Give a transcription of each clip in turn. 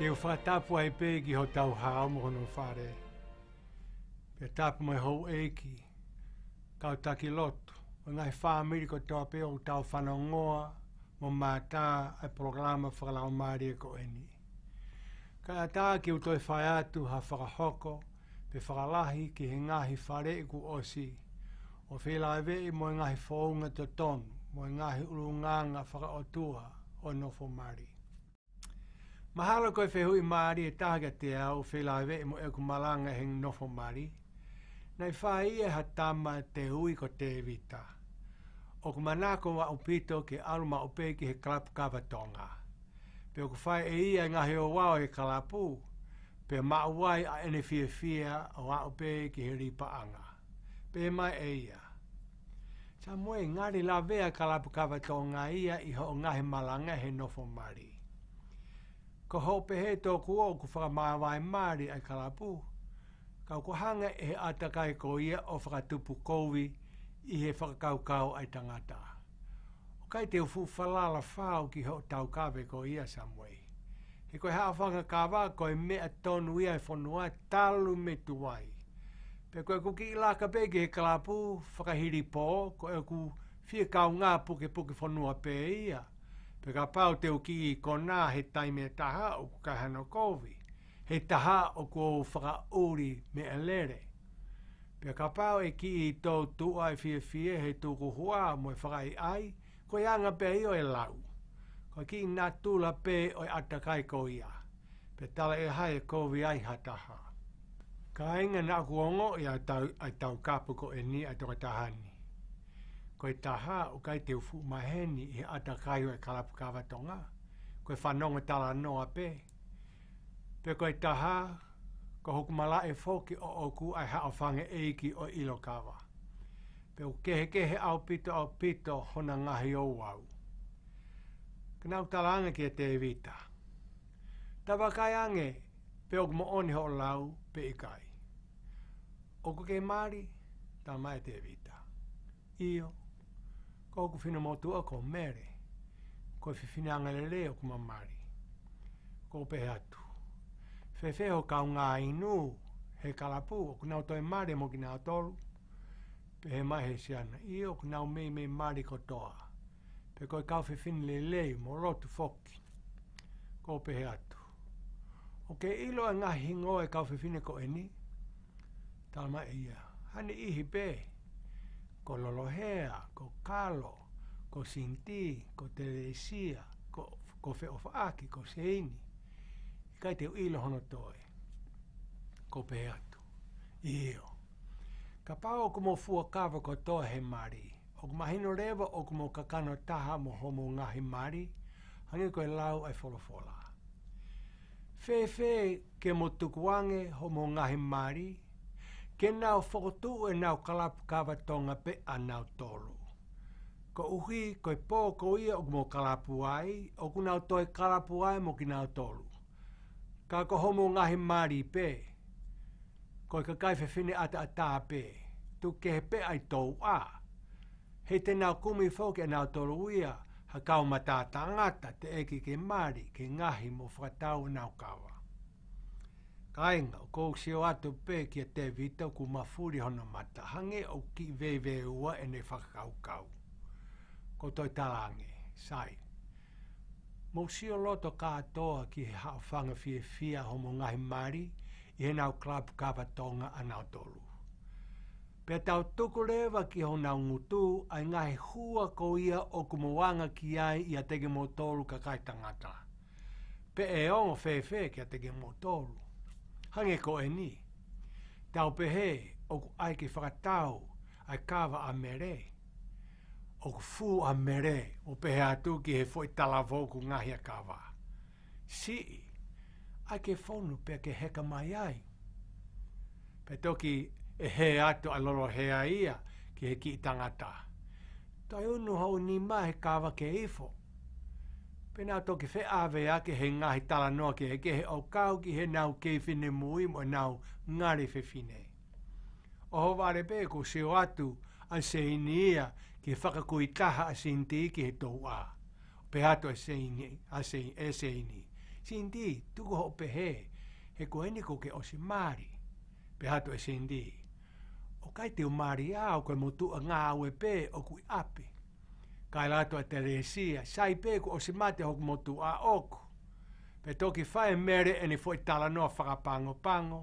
Te o whātāpua e pē ki ho tau hā o mohono whāre. Pia tāpua mai hou e ki, kau taki loto, o ngai whā miri ko tō pē o tau whanau ngoa, mō mātā e programa whakalau māri e ko eni. Ka a tā ki utoi whai atu ha whakahoko, pe whakalahi ki he ngāhi whare i ku osi, o whela e vei mō ngāhi whaunga tō tonu, mō ngāhi uru nganga whakaotua o nofo māri. Mahalo koe whehui Māori e tāga te au whelaiwe e mo e kumalanga e he nofo Māori. Nei whai ia e ha tāma te hui ko te evita. O kumanako wa upito ke aruma upe ki he klapu kawa tonga. Pe o kufai e ia ngā o wao he kalapu. Pe mauai a ene fia fia o a upe ki he ripa anga. Pe mai e ia. Tā mwe ngāri lawea kalapu kawa tonga ia i ho ngā he malanga he nofo Māori ko hope he to o ku fa ma ai kalapu ka ku hanga e ata kai ko ia o fa tu pu i he fa ai tangata o kai te fu fa la ki ho tau ka ko ia samwe he ko ha fa ka me aton e wi ai fo noa talu me tu wai pe ko ku ki la ka pe kalapu fa ka hiri ko e ku fie kau nga puke puke fo noa ia pe ka pau te uki i kona he taime taha o kahano kovi, he taha o kua whaka uri me alere. Pe ka pau e ki i tō tua e fie fie he tuku hua mo e whakai ai, ko i anga pe i o e lau. Ko ki i nga tula pe o e atakai ko ia, pe tala e hae kovi ai ha taha. Ka inga nga kuongo i a tau, a tau kapuko e ni a tukatahani koe taha o kai te ufu maheni e ata kaiu e kalapu kawatonga, koe whanonga tala noa pe. Pe koe taha, ko hukumala e foki o oku ai haofange eiki o ilo kawa. Pe o kehe kehe au pito au pito hona ngahi o wau. Kena uta langa kia te evita. Tawa kai ange, pe o kumo oni ho lau pe ikai. Oko ke mari, tamai te evita. Io ko ku fina motu a ko mere ko fi e fina ngale le o ku mamari atu fe ka nga inu he kalapu o ku nau toi mare mo kina atolu pe he mai he siana i o ku nau mei mei mare ko toa pe ko kau fi le le mo rotu foki ko pe atu o ke ilo e ngahi ngoe kau fi ko eni Tama e ia. Hani ihi pei ko lolohea, ko kalo, ko sinti, ko teresia, ko, ko feofaaki, ko seini. Kai te uilo hono toi. Ko peatu. Iho. Ka pao kumo fua ko toa he mari. O kumahino rewa o kumo kakano taha mo homo ngahi mari. Hangi koe lau ai folofola. Fefe ke mo tukuange homo ngahi mari. Mari ke nao whakotu e nao kalap kawa tonga pe a nao tolu. Ko uhi, ko i pō ko ia o mō kalapu ai, o ku nao toi kalapu ai mō ki nao tolu. Ka ko homo ngahi māri pe, ko i kakai whewhine ata a tā pe, tu ke he pe ai tōu a. Hei te nao kumi fōke a nao tolu ia, ha kau matata ngata te eki ke māri, ke ngahi mō whakatau nao kawa kainga o kou seo atu pē ki a te vita ku mafuri hono mata hange o ki vewe ua e ne whakaukau. Ko toi talange, sai. Mou sio loto kātoa ki he haofanga fie fia homo ngahi mari i henau klap kapa tonga anau tolu. Pea tau tuku lewa ki honau ngutu ai ngahi hua ko ia o kumawanga ki ai i a tege mo tolu ka kaitangata. Pe e ongo fefe ki a tege mo tolu hange ko e ni. Tau pehe o ku ai ki whakatau ai kawa a mere. O ku fū a mere o pehe atu ki he fwoi talavo ku ngahi a kawa. Si, ai ke whonu pe ke heka mai ai. Pe toki e he atu a loro hea ia ki he ki tangata. Tai unu hau ni mai he kawa ke ifo. Pena to ke whea vea ke he ngahi tala noa ke ke he au kau ki he nau ke whine mui mo nau ngare whewhine. Oho vare pe ko seo atu a se inia ke whakakui taha a sinti ke he tou a. Pe ato a se inia, a se inia, e se inia. Sinti, tuko ho pe he, he ko eni ke o se maari. Pe ato a se inia. O kai te o maari a o kai motu a ngā awe pe o kui api kai lato e te resia, sai peku o si hok motu a ok Pe toki fae mere e foi fo itala noa whakapango pango,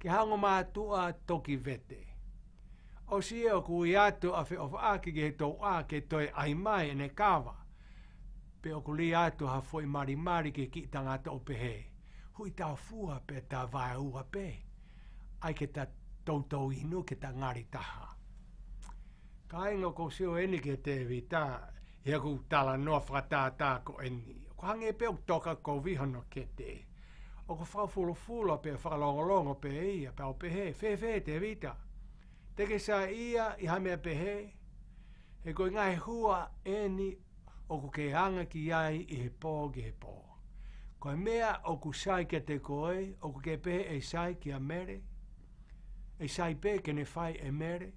ke hango mātu a toki vete. O sie e o kui a fe of a ki ge tou a ke toi ai mai e ne kawa. Pe o kuli ha fo mari mari ke ki tanga to o pehe. Hui tau fua pe ta vai ua pe. Ai ke ta tau tau inu ke ta ngari taha kainga ko se o eni ke te vita e ku tala no fata ta ko eni ko hange pe o toka ko vi hono ke te o ko fa fulo fulo pe fa lo lo lo pe e pe o pe he fe fe te vita te ke sa ia i ha me pe he e ko nga hua eni o ko ke hanga ki ai i he po ge po ko mea o ku sai ke te koe o ku ke pe e sai ki a mere e sai pe ke ne fai e mere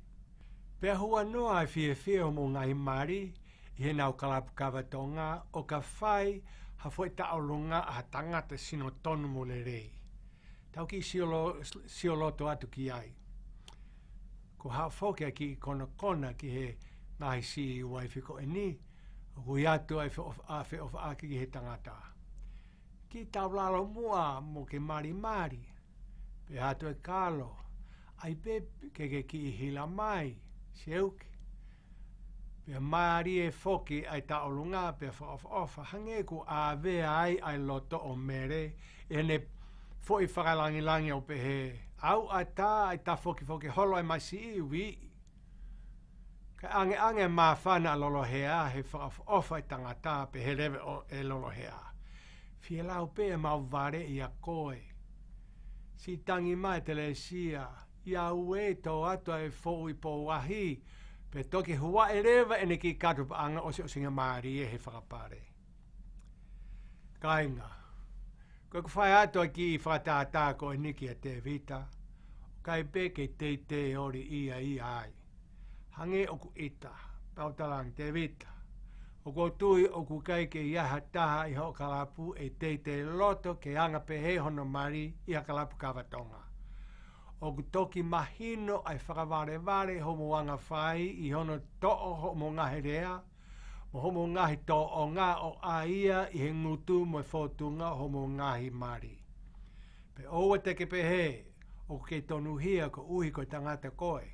Pea hua noa e fie fie o mō ngai mari, i hena o kalapu kawatonga o ka whai hafoe ta o runga a tangata sino tonu mo le rei. Tau ki siolo, siolo to atu ki ai. Ko hao fokea ki i kona kona ki he ngai e si i waifi ko e ni, ko i atu of a fe of a ki he tangata. Ki tablaro mua mo ke mari mari, pe hatu e kalo, ai pe ke ke ki i hila mai, seuke. Pea maari e foki ai ta olunga pea fa of of hange ku ave ai ai loto o mere e ne foi fara langi langi o pe he au ai ta ai ta foki foki holo ai mai si wi ka ange ange ma fa na lolo he he fa of of ai tanga pe he leve o e lolo he a fiela o pe ma vare ia koe si tangi mai telesia ia ue to atu e fōu i pō wahi. Pe toki hua e rewa ene ki katupa anga o se o singa maari e he whakapare. Kainga. Koe kuwhai atu a ki i whakatātāko e niki a te vita. Kai peke te te ori ia i ai. Hange o ku ita. Pautarang te vita. O ko tui o ku kai ke iaha taha i ho kalapu e te te loto ke anga pe hono mari i ha kalapu kawatonga o ku toki mahino ai whakavare vare ho mo wanga whai i hono to o ho ngahe rea, mo ho mo ngahi to o ngā o a i he ngutu mo e whotunga ho mo mari. Pe owa te ke pehe, o ke tonu hia ko uhi ko tangata koe.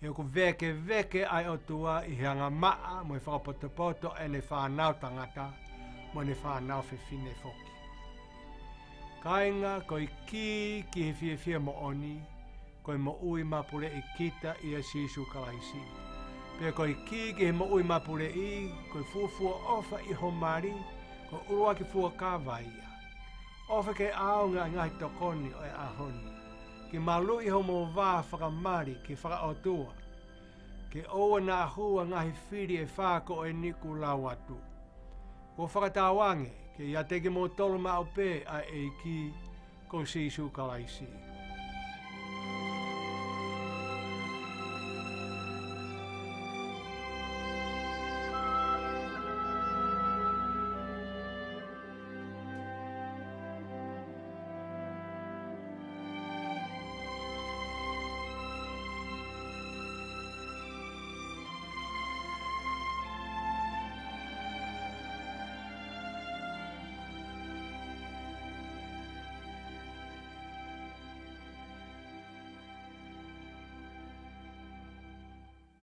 He o ku veke veke ai o tua i he anga maa mo e whakapotopoto e le whanau tangata mo ne whanau whiwhine whoki. Kainga koi ki ki he fie fie mo oni, koi mo ui mapure i e kita i a sisu kalaisi. Pe koi ki ki he mo ui mapure i, koi fuafua ofa i homari, ko urua ki fua kawaia. Ofa ke aonga ngai tokoni o e ahoni. Ki malu i homo wā whakamari ki whakaotua. Ke oa nā hua ngahi whiri e whāko e niku lawatu. Ko whakatawange que ia que ke mō tolu mao a e ki ko sīsu